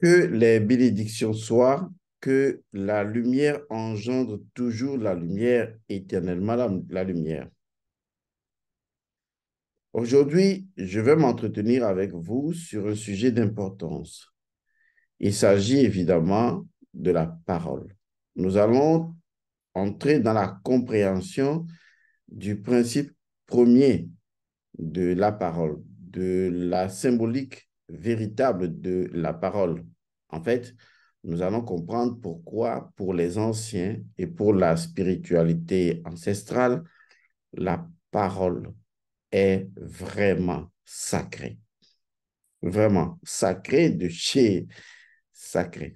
Que les bénédictions soient, que la lumière engendre toujours la lumière, éternellement la, lumière. Aujourd'hui, je vais m'entretenir avec vous sur un sujet d'importance. Il s'agit évidemment de la parole. Nous allons entrer dans la compréhension du principe premier de la parole, de la symbolique véritable de la parole. En fait, nous allons comprendre pourquoi, pour les anciens et pour la spiritualité ancestrale, la parole est vraiment sacrée. Vraiment sacrée de chez sacré.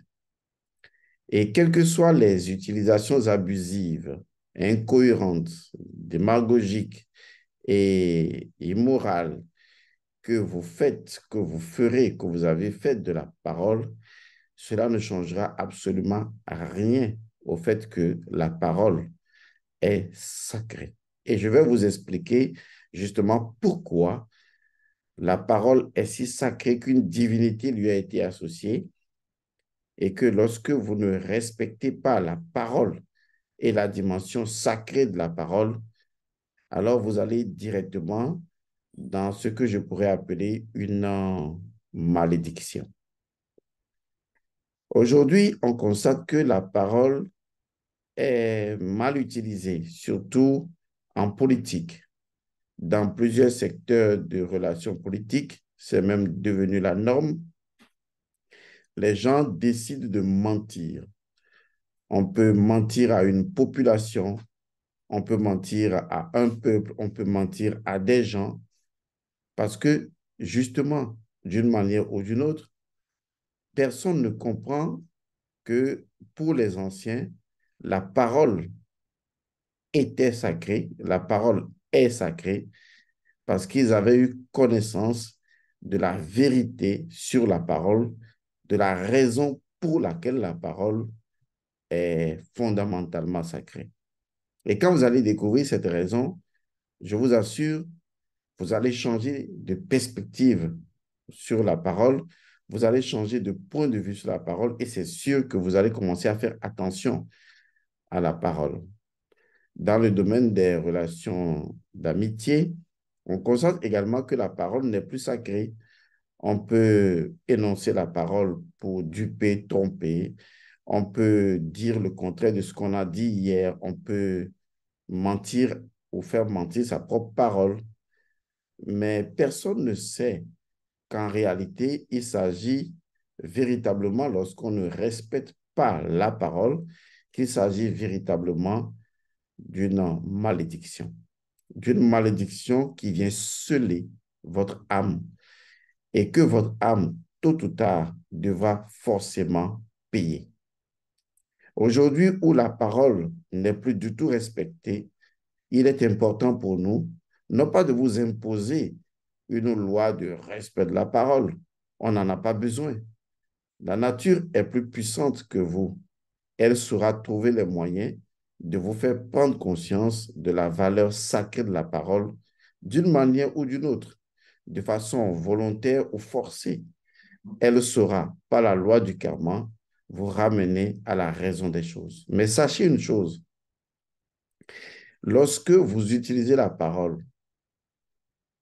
Et quelles que soient les utilisations abusives, incohérentes, démagogiques et immorales que vous faites, que vous ferez, que vous avez fait de la parole, cela ne changera absolument rien au fait que la parole est sacrée. Et je vais vous expliquer justement pourquoi la parole est si sacrée qu'une divinité lui a été associée et que lorsque vous ne respectez pas la parole et la dimension sacrée de la parole, alors vous allez directement dans ce que je pourrais appeler une malédiction. Aujourd'hui, on constate que la parole est mal utilisée, surtout en politique. Dans plusieurs secteurs de relations politiques, c'est même devenu la norme. Les gens décident de mentir. On peut mentir à une population, on peut mentir à un peuple, on peut mentir à des gens, parce que, justement, d'une manière ou d'une autre, personne ne comprend que pour les anciens, la parole était sacrée, la parole est sacrée, parce qu'ils avaient eu connaissance de la vérité sur la parole, de la raison pour laquelle la parole est fondamentalement sacrée. Et quand vous allez découvrir cette raison, je vous assure, vous allez changer de perspective sur la parole, vous allez changer de point de vue sur la parole et c'est sûr que vous allez commencer à faire attention à la parole. Dans le domaine des relations d'amitié, on constate également que la parole n'est plus sacrée. On peut énoncer la parole pour duper, tromper. On peut dire le contraire de ce qu'on a dit hier. On peut mentir ou faire mentir sa propre parole mais personne ne sait qu'en réalité, il s'agit véritablement, lorsqu'on ne respecte pas la parole, qu'il s'agit véritablement d'une malédiction, d'une malédiction qui vient sceller votre âme et que votre âme, tôt ou tard, devra forcément payer. Aujourd'hui où la parole n'est plus du tout respectée, il est important pour nous non pas de vous imposer une loi de respect de la parole. On n'en a pas besoin. La nature est plus puissante que vous. Elle saura trouver les moyens de vous faire prendre conscience de la valeur sacrée de la parole d'une manière ou d'une autre, de façon volontaire ou forcée. Elle saura, par la loi du karma, vous ramener à la raison des choses. Mais sachez une chose, lorsque vous utilisez la parole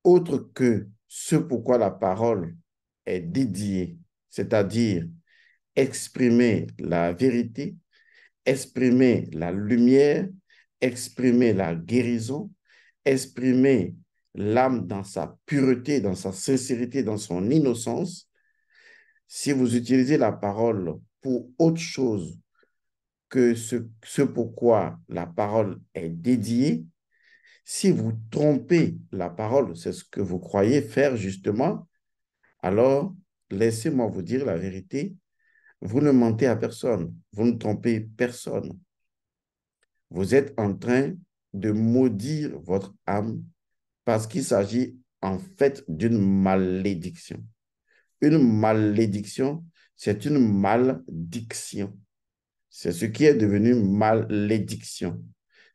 autre que ce pourquoi la parole est dédiée, c'est-à-dire exprimer la vérité, exprimer la lumière, exprimer la guérison, exprimer l'âme dans sa pureté, dans sa sincérité, dans son innocence. Si vous utilisez la parole pour autre chose que ce, ce pourquoi la parole est dédiée, si vous trompez la parole, c'est ce que vous croyez faire justement, alors laissez-moi vous dire la vérité. Vous ne mentez à personne, vous ne trompez personne. Vous êtes en train de maudire votre âme parce qu'il s'agit en fait d'une malédiction. Une malédiction, c'est une maldiction. C'est ce qui est devenu malédiction.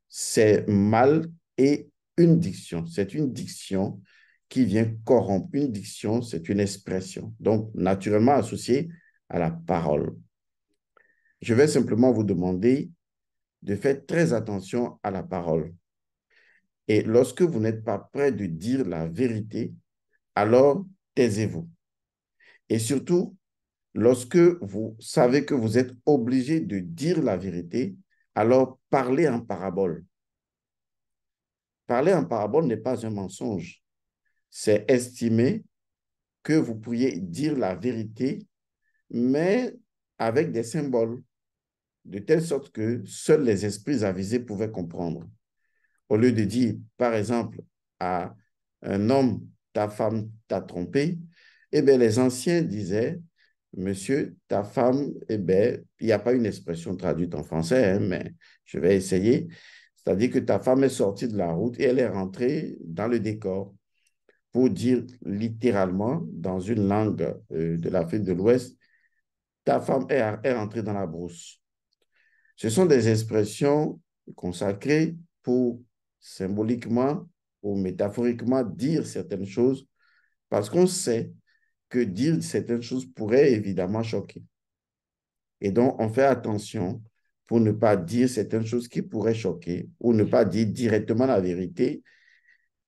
C'est mal et une diction. C'est une diction qui vient corrompre. Une diction, c'est une expression. Donc, naturellement associée à la parole. Je vais simplement vous demander de faire très attention à la parole. Et lorsque vous n'êtes pas prêt de dire la vérité, alors taisez-vous. Et surtout, lorsque vous savez que vous êtes obligé de dire la vérité, alors parlez en parabole. Parler en parabole n'est pas un mensonge. C'est estimer que vous pourriez dire la vérité, mais avec des symboles, de telle sorte que seuls les esprits avisés pouvaient comprendre. Au lieu de dire, par exemple, à un homme, ta femme t'a trompé, eh bien, les anciens disaient, monsieur, ta femme, eh bien, il n'y a pas une expression traduite en français, hein, mais je vais essayer. C'est-à-dire que ta femme est sortie de la route et elle est rentrée dans le décor. Pour dire littéralement, dans une langue euh, de l'Afrique de l'Ouest, ta femme est, est rentrée dans la brousse. Ce sont des expressions consacrées pour symboliquement ou métaphoriquement dire certaines choses parce qu'on sait que dire certaines choses pourrait évidemment choquer. Et donc, on fait attention pour ne pas dire certaines choses qui pourraient choquer ou ne pas dire directement la vérité,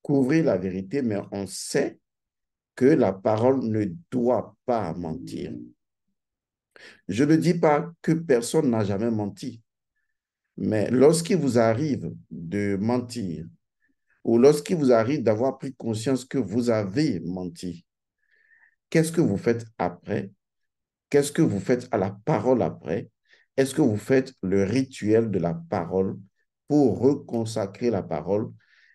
couvrir la vérité, mais on sait que la parole ne doit pas mentir. Je ne dis pas que personne n'a jamais menti, mais lorsqu'il vous arrive de mentir ou lorsqu'il vous arrive d'avoir pris conscience que vous avez menti, qu'est-ce que vous faites après? Qu'est-ce que vous faites à la parole après? Est-ce que vous faites le rituel de la parole pour reconsacrer la parole?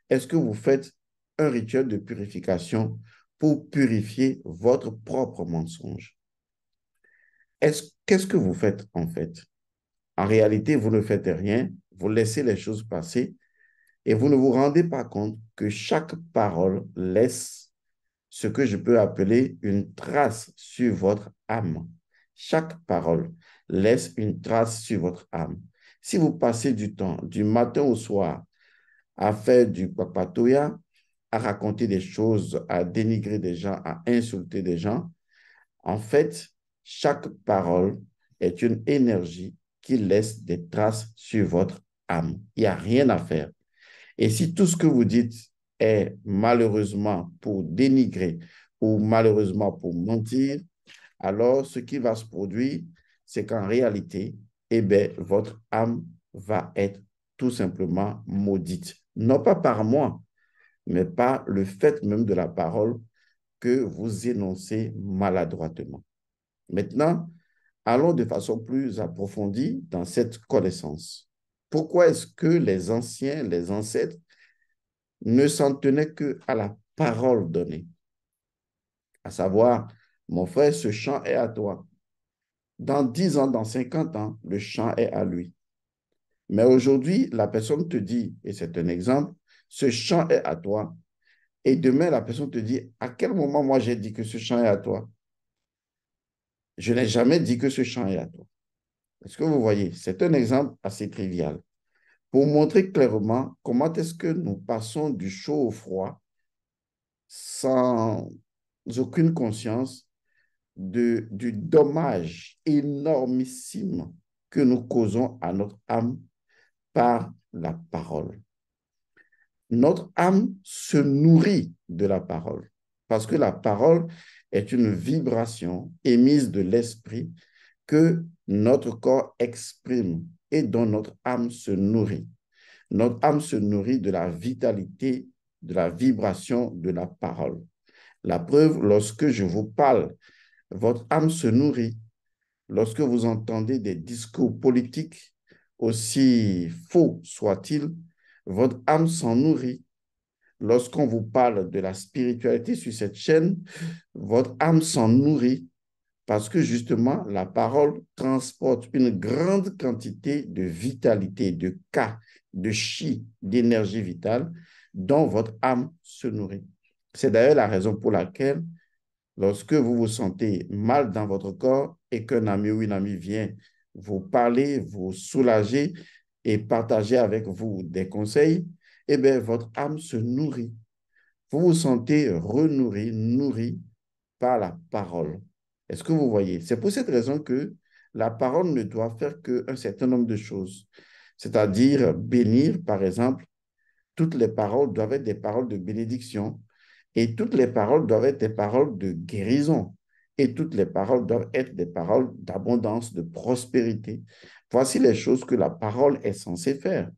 Est-ce que vous faites un rituel de purification pour purifier votre propre mensonge? Qu'est-ce que vous faites en fait? En réalité, vous ne faites rien, vous laissez les choses passer et vous ne vous rendez pas compte que chaque parole laisse ce que je peux appeler une trace sur votre âme. Chaque parole laisse une trace sur votre âme. Si vous passez du temps, du matin au soir, à faire du papatoya, à raconter des choses, à dénigrer des gens, à insulter des gens, en fait, chaque parole est une énergie qui laisse des traces sur votre âme. Il n'y a rien à faire. Et si tout ce que vous dites est malheureusement pour dénigrer ou malheureusement pour mentir, alors ce qui va se produire, c'est qu'en réalité, eh bien, votre âme va être tout simplement maudite. Non pas par moi, mais par le fait même de la parole que vous énoncez maladroitement. Maintenant, allons de façon plus approfondie dans cette connaissance. Pourquoi est-ce que les anciens, les ancêtres, ne s'en tenaient qu'à la parole donnée? À savoir, mon frère, ce chant est à toi. Dans 10 ans, dans 50 ans, le chant est à lui. Mais aujourd'hui, la personne te dit, et c'est un exemple, ce chant est à toi. Et demain, la personne te dit, à quel moment moi j'ai dit que ce chant est à toi? Je n'ai jamais dit que ce champ est à toi. Est-ce que vous voyez? C'est un exemple assez trivial pour montrer clairement comment est-ce que nous passons du chaud au froid sans aucune conscience du dommage énormissime que nous causons à notre âme par la parole. Notre âme se nourrit de la parole parce que la parole est une vibration émise de l'esprit que notre corps exprime et dont notre âme se nourrit. Notre âme se nourrit de la vitalité, de la vibration de la parole. La preuve, lorsque je vous parle, votre âme se nourrit. Lorsque vous entendez des discours politiques, aussi faux soient-ils, votre âme s'en nourrit lorsqu'on vous parle de la spiritualité sur cette chaîne, votre âme s'en nourrit parce que justement, la parole transporte une grande quantité de vitalité, de cas, de chi, d'énergie vitale dont votre âme se nourrit. C'est d'ailleurs la raison pour laquelle, lorsque vous vous sentez mal dans votre corps et qu'un ami ou une amie vient vous parler, vous soulager et partager avec vous des conseils, eh bien, votre âme se nourrit. Vous vous sentez renourri, nourri par la parole. Est-ce que vous voyez? C'est pour cette raison que la parole ne doit faire qu'un certain nombre de choses. C'est-à-dire bénir, par exemple, toutes les paroles doivent être des paroles de bénédiction et toutes les paroles doivent être des paroles de guérison et toutes les paroles doivent être des paroles d'abondance, de prospérité. Voici les choses que la parole est censée faire.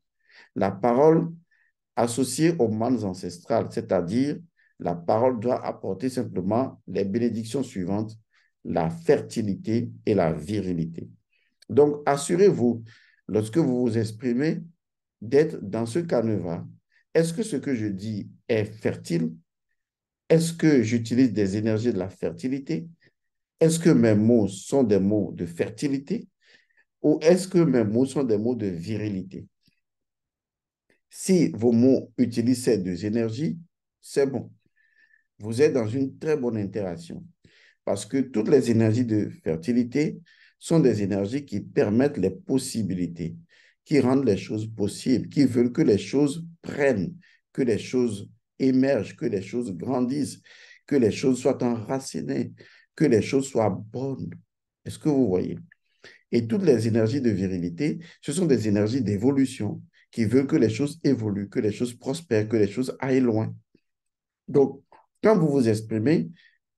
La parole associée aux mannes ancestrales, c'est-à-dire la parole doit apporter simplement les bénédictions suivantes, la fertilité et la virilité. Donc, assurez-vous, lorsque vous vous exprimez, d'être dans ce canevas. Est-ce que ce que je dis est fertile? Est-ce que j'utilise des énergies de la fertilité? Est-ce que mes mots sont des mots de fertilité? Ou est-ce que mes mots sont des mots de virilité? Si vos mots utilisent ces deux énergies, c'est bon. Vous êtes dans une très bonne interaction. Parce que toutes les énergies de fertilité sont des énergies qui permettent les possibilités, qui rendent les choses possibles, qui veulent que les choses prennent, que les choses émergent, que les choses grandissent, que les choses soient enracinées, que les choses soient bonnes. Est-ce que vous voyez? Et toutes les énergies de virilité, ce sont des énergies d'évolution qui veulent que les choses évoluent, que les choses prospèrent, que les choses aillent loin. Donc, quand vous vous exprimez,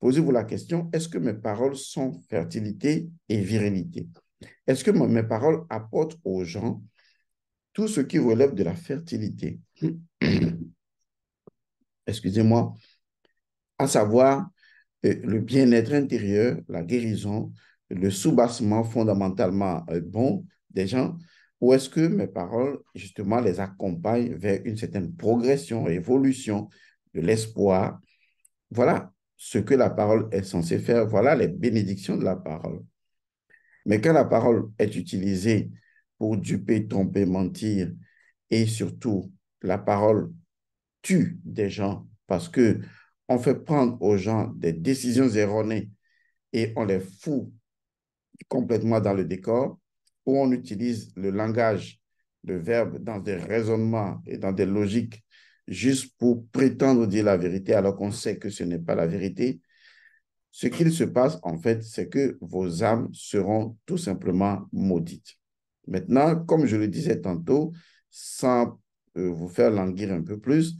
posez-vous la question, est-ce que mes paroles sont fertilité et virilité? Est-ce que mes paroles apportent aux gens tout ce qui relève de la fertilité? Excusez-moi, à savoir euh, le bien-être intérieur, la guérison, le soubassement fondamentalement euh, bon des gens, ou est-ce que mes paroles, justement, les accompagnent vers une certaine progression, évolution de l'espoir? Voilà ce que la parole est censée faire. Voilà les bénédictions de la parole. Mais quand la parole est utilisée pour duper, tromper, mentir, et surtout, la parole tue des gens parce que on fait prendre aux gens des décisions erronées et on les fout complètement dans le décor, où on utilise le langage, le verbe dans des raisonnements et dans des logiques juste pour prétendre dire la vérité alors qu'on sait que ce n'est pas la vérité. Ce qu'il se passe, en fait, c'est que vos âmes seront tout simplement maudites. Maintenant, comme je le disais tantôt, sans vous faire languir un peu plus,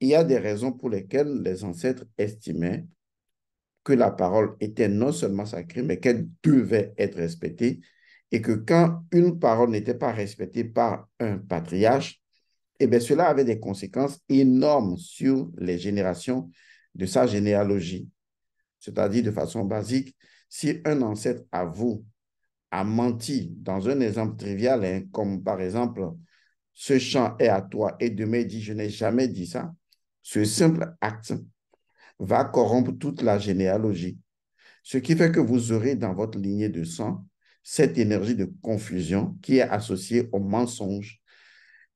il y a des raisons pour lesquelles les ancêtres estimaient que la parole était non seulement sacrée, mais qu'elle devait être respectée, et que quand une parole n'était pas respectée par un patriarche, eh bien, cela avait des conséquences énormes sur les générations de sa généalogie. C'est-à-dire, de façon basique, si un ancêtre à vous a menti dans un exemple trivial, hein, comme par exemple, ce champ est à toi, et demain dit, je n'ai jamais dit ça, ce simple acte va corrompre toute la généalogie, ce qui fait que vous aurez dans votre lignée de sang cette énergie de confusion qui est associée au mensonge.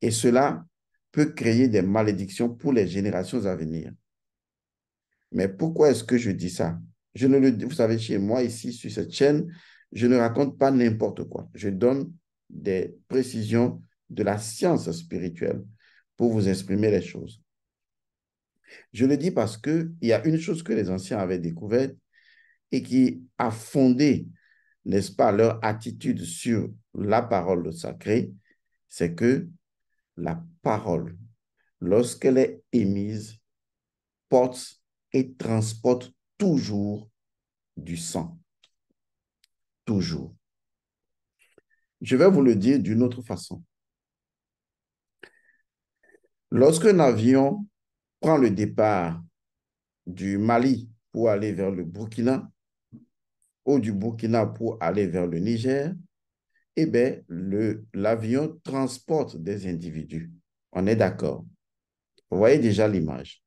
Et cela peut créer des malédictions pour les générations à venir. Mais pourquoi est-ce que je dis ça? Je ne le, vous savez, chez moi, ici, sur cette chaîne, je ne raconte pas n'importe quoi. Je donne des précisions de la science spirituelle pour vous exprimer les choses. Je le dis parce qu'il y a une chose que les anciens avaient découverte et qui a fondé, n'est-ce pas, leur attitude sur la parole sacrée, c'est que la parole, lorsqu'elle est émise, porte et transporte toujours du sang. Toujours. Je vais vous le dire d'une autre façon. Lorsqu'un avion prend le départ du Mali pour aller vers le Burkina ou du Burkina pour aller vers le Niger, eh bien, l'avion transporte des individus. On est d'accord. Vous voyez déjà l'image.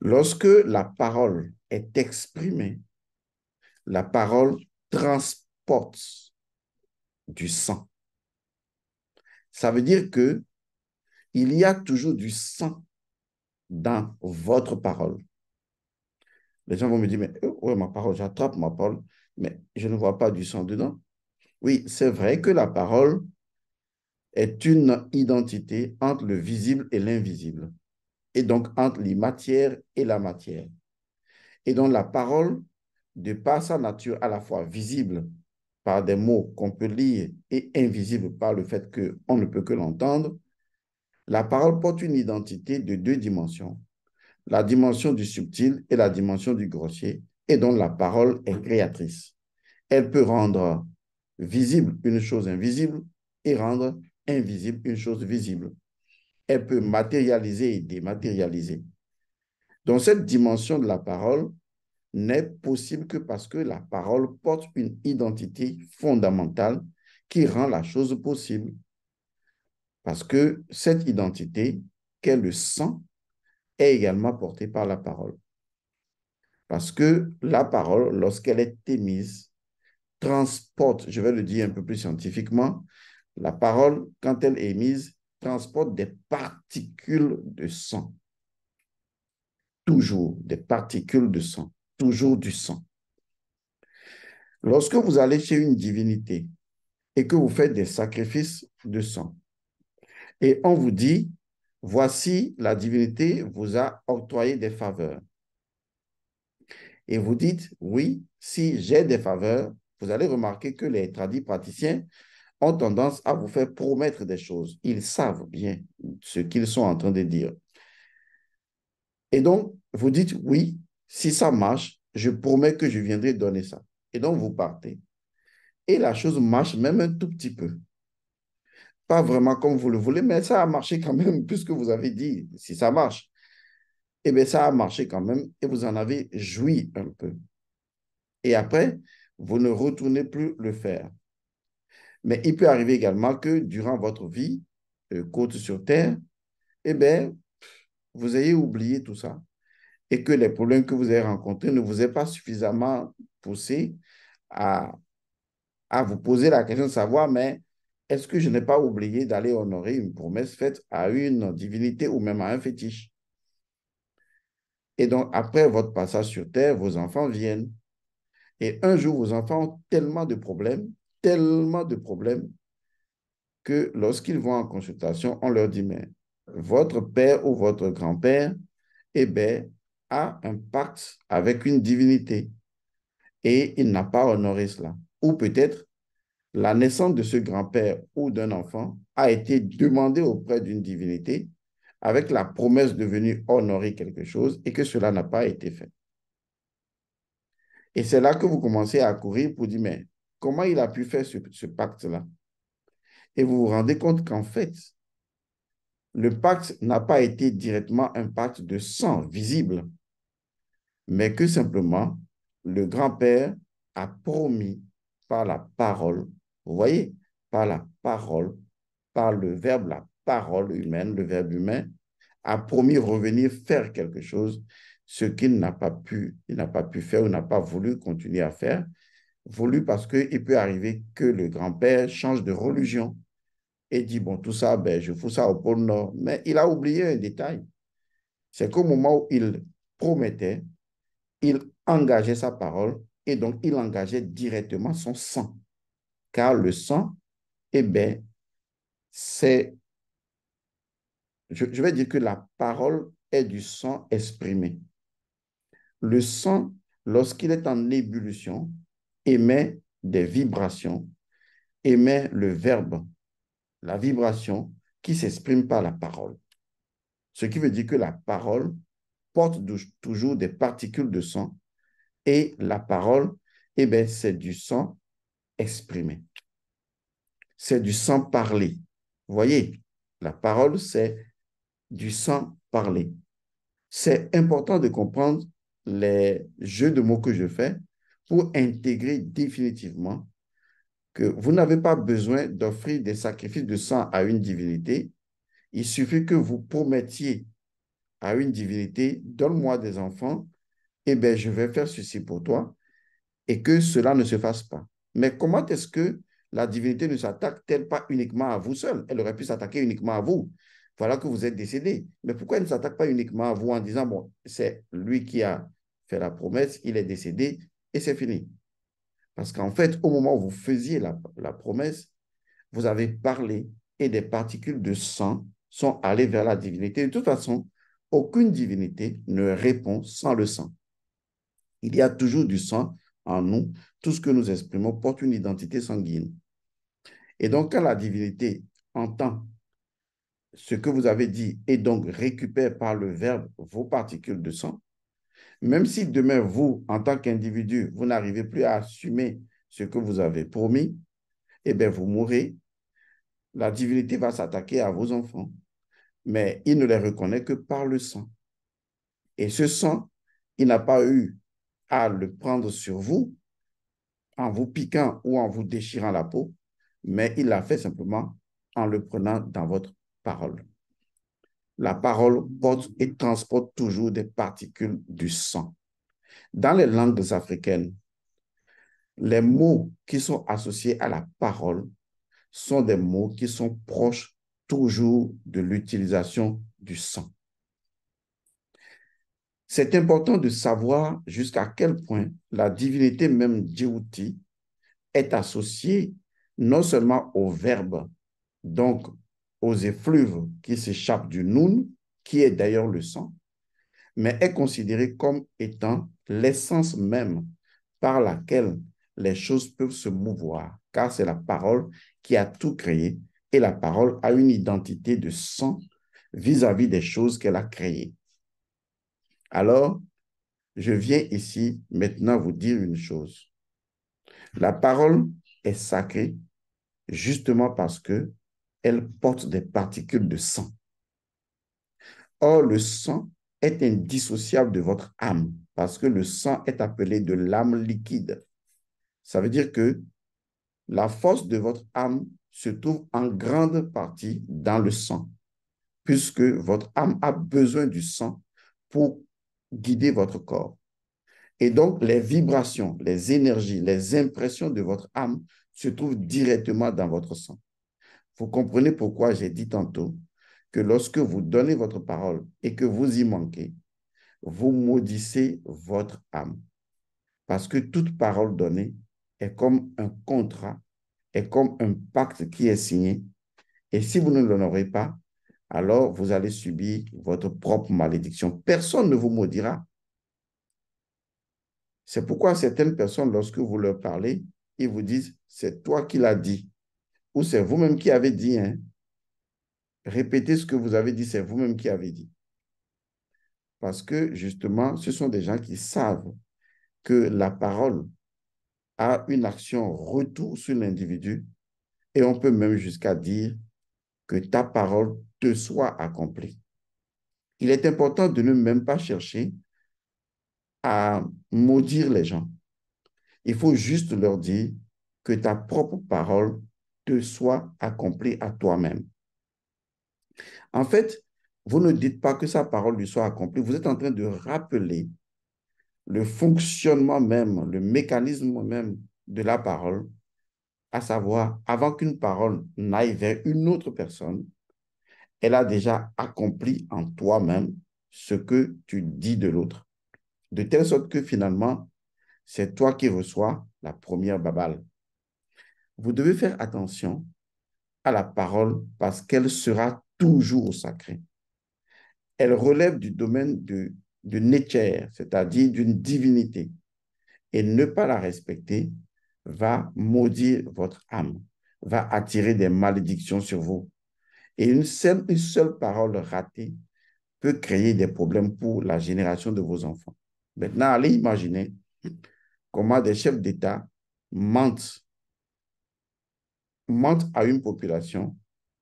Lorsque la parole est exprimée, la parole transporte du sang. Ça veut dire que il y a toujours du sang dans votre parole. Les gens vont me dire, mais oh, ouais, ma parole, j'attrape ma parole, mais je ne vois pas du sang dedans. Oui, c'est vrai que la parole est une identité entre le visible et l'invisible, et donc entre les matières et la matière. et dont la parole, de par sa nature à la fois visible par des mots qu'on peut lire et invisible par le fait qu'on ne peut que l'entendre, la parole porte une identité de deux dimensions, la dimension du subtil et la dimension du grossier, et dont la parole est créatrice. Elle peut rendre visible une chose invisible et rendre invisible une chose visible. Elle peut matérialiser et dématérialiser. Donc cette dimension de la parole n'est possible que parce que la parole porte une identité fondamentale qui rend la chose possible. Parce que cette identité, qu'est le sang, est également portée par la parole. Parce que la parole, lorsqu'elle est émise, transporte, je vais le dire un peu plus scientifiquement, la parole, quand elle est émise, transporte des particules de sang. Toujours des particules de sang, toujours du sang. Lorsque vous allez chez une divinité et que vous faites des sacrifices de sang, et on vous dit, voici la divinité vous a octroyé des faveurs. Et vous dites, oui, si j'ai des faveurs, vous allez remarquer que les tradis praticiens ont tendance à vous faire promettre des choses. Ils savent bien ce qu'ils sont en train de dire. Et donc, vous dites, oui, si ça marche, je promets que je viendrai donner ça. Et donc, vous partez. Et la chose marche même un tout petit peu. Pas vraiment comme vous le voulez, mais ça a marché quand même, puisque vous avez dit, si ça marche. Eh bien, ça a marché quand même et vous en avez joui un peu. Et après, vous ne retournez plus le faire. Mais il peut arriver également que durant votre vie, euh, côte sur terre, eh bien, vous ayez oublié tout ça et que les problèmes que vous avez rencontrés ne vous aient pas suffisamment poussé à, à vous poser la question de savoir, mais est-ce que je n'ai pas oublié d'aller honorer une promesse faite à une divinité ou même à un fétiche? Et donc, après votre passage sur terre, vos enfants viennent et un jour, vos enfants ont tellement de problèmes, tellement de problèmes, que lorsqu'ils vont en consultation, on leur dit, mais votre père ou votre grand-père, eh bien, a un pacte avec une divinité et il n'a pas honoré cela. Ou peut-être la naissance de ce grand-père ou d'un enfant a été demandée auprès d'une divinité avec la promesse de venir honorer quelque chose et que cela n'a pas été fait. Et c'est là que vous commencez à courir pour dire, mais comment il a pu faire ce, pacte-là? Et vous vous rendez compte qu'en fait, le pacte n'a pas été directement un pacte de sang visible, mais que simplement le grand-père a promis par la parole, vous voyez, par la parole, par le verbe, la parole humaine, le verbe humain, a promis revenir faire quelque chose ce qu'il n'a pas pu, n'a pas pu faire ou n'a pas voulu continuer à faire. Voulu parce qu'il peut arriver que le grand-père change de religion et dit, bon, tout ça, ben, je fous ça au pôle Nord. Mais il a oublié un détail. C'est qu'au moment où il promettait, il engageait sa parole et donc il engageait directement son sang. Car le sang, eh bien, c'est, je, je vais dire que la parole est du sang exprimé le sang, lorsqu'il est en ébullition, émet des vibrations, émet le verbe, la vibration qui s'exprime par la parole. Ce qui veut dire que la parole porte toujours des particules de sang et la parole, eh bien, c'est du sang exprimé. C'est du sang parlé. Vous voyez, la parole, c'est du sang parlé. C'est important de comprendre les jeux de mots que je fais pour intégrer définitivement que vous n'avez pas besoin d'offrir des sacrifices de sang à une divinité. Il suffit que vous promettiez à une divinité, donne-moi des enfants, et eh bien je vais faire ceci pour toi, et que cela ne se fasse pas. Mais comment est-ce que la divinité ne s'attaque-t-elle pas uniquement à vous seul? Elle aurait pu s'attaquer uniquement à vous. Voilà que vous êtes décédé. Mais pourquoi elle ne s'attaque pas uniquement à vous en disant, bon, c'est lui qui a fait la promesse, il est décédé et c'est fini? Parce qu'en fait, au moment où vous faisiez la, la promesse, vous avez parlé et des particules de sang sont allées vers la divinité. De toute façon, aucune divinité ne répond sans le sang. Il y a toujours du sang en nous. Tout ce que nous exprimons porte une identité sanguine. Et donc, quand la divinité entend ce que vous avez dit et donc récupère par le verbe vos particules de sang, même si demain, vous, en tant qu'individu, vous n'arrivez plus à assumer ce que vous avez promis, eh bien, vous mourrez. La divinité va s'attaquer à vos enfants, mais il ne les reconnaît que par le sang. Et ce sang, il n'a pas eu à le prendre sur vous en vous piquant ou en vous déchirant la peau, mais il l'a fait simplement en le prenant dans votre parole. La parole porte et transporte toujours des particules du sang. Dans les langues africaines, les mots qui sont associés à la parole sont des mots qui sont proches toujours de l'utilisation du sang. C'est important de savoir jusqu'à quel point la divinité même Djibouti est associée non seulement au verbe, donc aux effluves qui s'échappent du noun, qui est d'ailleurs le sang, mais est considérée comme étant l'essence même par laquelle les choses peuvent se mouvoir, car c'est la parole qui a tout créé et la parole a une identité de sang vis-à-vis des choses qu'elle a créées. Alors, je viens ici maintenant vous dire une chose. La parole est sacrée justement parce que elle porte des particules de sang. Or, le sang est indissociable de votre âme parce que le sang est appelé de l'âme liquide. Ça veut dire que la force de votre âme se trouve en grande partie dans le sang, puisque votre âme a besoin du sang pour guider votre corps. Et donc, les vibrations, les énergies, les impressions de votre âme se trouvent directement dans votre sang. Vous comprenez pourquoi j'ai dit tantôt que lorsque vous donnez votre parole et que vous y manquez, vous maudissez votre âme. Parce que toute parole donnée est comme un contrat, est comme un pacte qui est signé. Et si vous ne l'honorez pas, alors vous allez subir votre propre malédiction. Personne ne vous maudira. C'est pourquoi certaines personnes, lorsque vous leur parlez, ils vous disent, c'est toi qui l'as dit ou c'est vous-même qui avez dit. Hein? Répétez ce que vous avez dit, c'est vous-même qui avez dit. Parce que justement, ce sont des gens qui savent que la parole a une action retour sur l'individu et on peut même jusqu'à dire que ta parole te soit accomplie. Il est important de ne même pas chercher à maudire les gens. Il faut juste leur dire que ta propre parole te soit accompli à toi-même. En fait, vous ne dites pas que sa parole lui soit accomplie, vous êtes en train de rappeler le fonctionnement même, le mécanisme même de la parole, à savoir, avant qu'une parole n'aille vers une autre personne, elle a déjà accompli en toi-même ce que tu dis de l'autre. De telle sorte que finalement, c'est toi qui reçois la première babale vous devez faire attention à la parole parce qu'elle sera toujours sacrée. Elle relève du domaine de, de Netcher, c'est-à-dire d'une divinité. Et ne pas la respecter va maudire votre âme, va attirer des malédictions sur vous. Et une seule, une seule parole ratée peut créer des problèmes pour la génération de vos enfants. Maintenant, allez imaginer comment des chefs d'État mentent mentent à une population,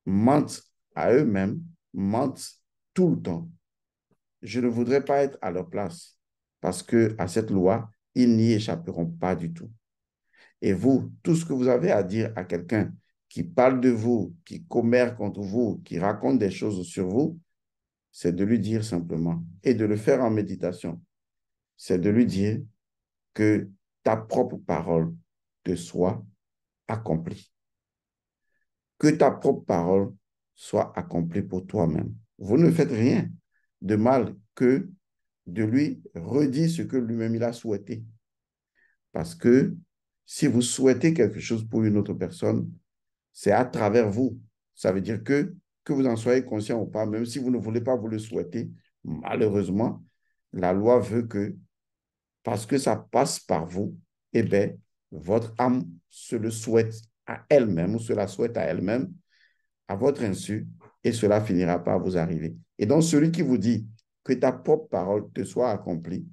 mentent à eux-mêmes, mentent tout le temps. Je ne voudrais pas être à leur place parce que à cette loi, ils n'y échapperont pas du tout. Et vous, tout ce que vous avez à dire à quelqu'un qui parle de vous, qui commère contre vous, qui raconte des choses sur vous, c'est de lui dire simplement, et de le faire en méditation, c'est de lui dire que ta propre parole te soit accomplie que ta propre parole soit accomplie pour toi-même. Vous ne faites rien de mal que de lui redire ce que lui-même il a souhaité. Parce que si vous souhaitez quelque chose pour une autre personne, c'est à travers vous. Ça veut dire que, que vous en soyez conscient ou pas, même si vous ne voulez pas vous le souhaiter, malheureusement, la loi veut que parce que ça passe par vous, eh bien, votre âme se le souhaite à elle-même ou se la souhaite à elle-même, à votre insu, et cela finira par vous arriver. Et donc, celui qui vous dit que ta propre parole te soit accomplie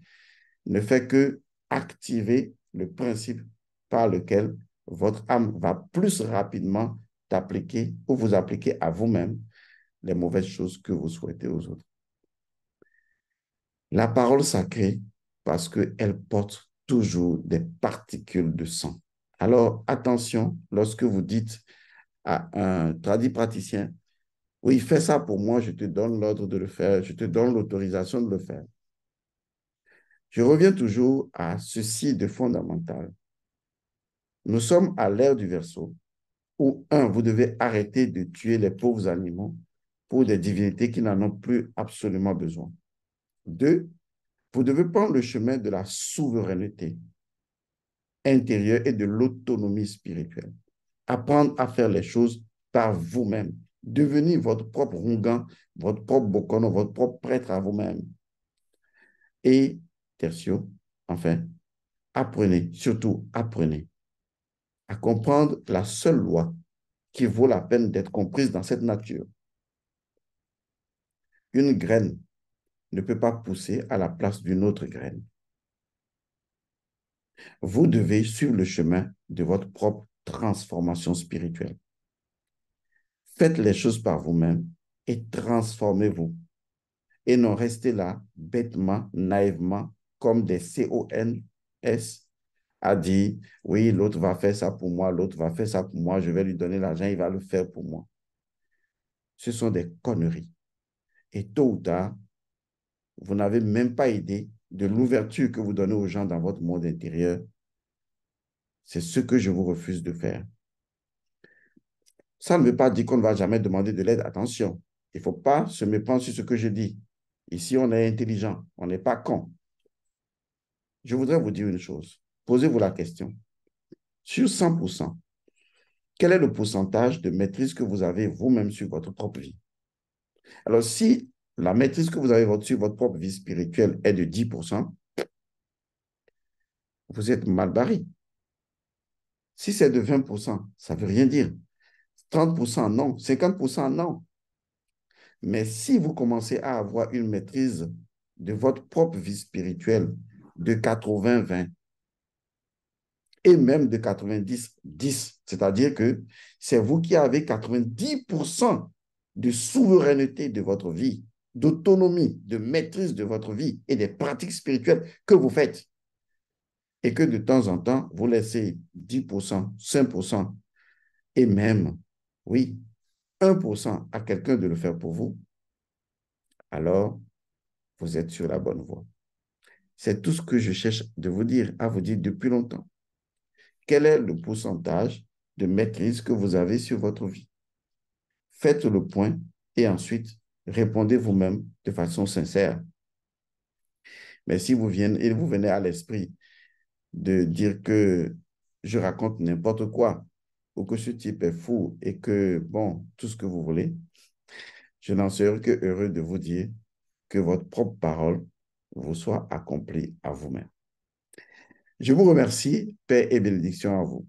ne fait que activer le principe par lequel votre âme va plus rapidement t'appliquer ou vous appliquer à vous-même les mauvaises choses que vous souhaitez aux autres. La parole sacrée, parce qu'elle porte toujours des particules de sang. Alors, attention, lorsque vous dites à un tradit praticien, oui, fais ça pour moi, je te donne l'ordre de le faire, je te donne l'autorisation de le faire. Je reviens toujours à ceci de fondamental. Nous sommes à l'ère du verso où, un, vous devez arrêter de tuer les pauvres animaux pour des divinités qui n'en ont plus absolument besoin. Deux, vous devez prendre le chemin de la souveraineté intérieure et de l'autonomie spirituelle. Apprendre à faire les choses par vous-même. Devenir votre propre rongan, votre propre bokono, votre propre prêtre à vous-même. Et tertio, enfin, apprenez, surtout apprenez à comprendre la seule loi qui vaut la peine d'être comprise dans cette nature. Une graine ne peut pas pousser à la place d'une autre graine. Vous devez suivre le chemin de votre propre transformation spirituelle. Faites les choses par vous-même et transformez-vous. Et non restez là bêtement, naïvement, comme des CONS a dit, oui, l'autre va faire ça pour moi, l'autre va faire ça pour moi, je vais lui donner l'argent, il va le faire pour moi. Ce sont des conneries. Et tôt ou tard, vous n'avez même pas idée de l'ouverture que vous donnez aux gens dans votre monde intérieur. C'est ce que je vous refuse de faire. Ça ne veut pas dire qu'on ne va jamais demander de l'aide. Attention, il ne faut pas se méprendre sur ce que je dis. Ici, on est intelligent, on n'est pas con. Je voudrais vous dire une chose. Posez-vous la question. Sur 100%, quel est le pourcentage de maîtrise que vous avez vous-même sur votre propre vie? Alors, si la maîtrise que vous avez sur votre propre vie spirituelle est de 10%, vous êtes mal barré. Si c'est de 20%, ça ne veut rien dire. 30% non, 50% non. Mais si vous commencez à avoir une maîtrise de votre propre vie spirituelle de 80-20, et même de 90-10, c'est-à-dire que c'est vous qui avez 90% de souveraineté de votre vie, d'autonomie, de maîtrise de votre vie et des pratiques spirituelles que vous faites. Et que de temps en temps, vous laissez 10%, 5% et même, oui, 1% à quelqu'un de le faire pour vous, alors vous êtes sur la bonne voie. C'est tout ce que je cherche de vous dire, à vous dire depuis longtemps. Quel est le pourcentage de maîtrise que vous avez sur votre vie? Faites le point et ensuite répondez vous-même de façon sincère. Mais si vous venez, vous venez à l'esprit de dire que je raconte n'importe quoi ou que ce type est fou et que, bon, tout ce que vous voulez, je n'en serai que heureux de vous dire que votre propre parole vous soit accomplie à vous-même. Je vous remercie, paix et bénédiction à vous.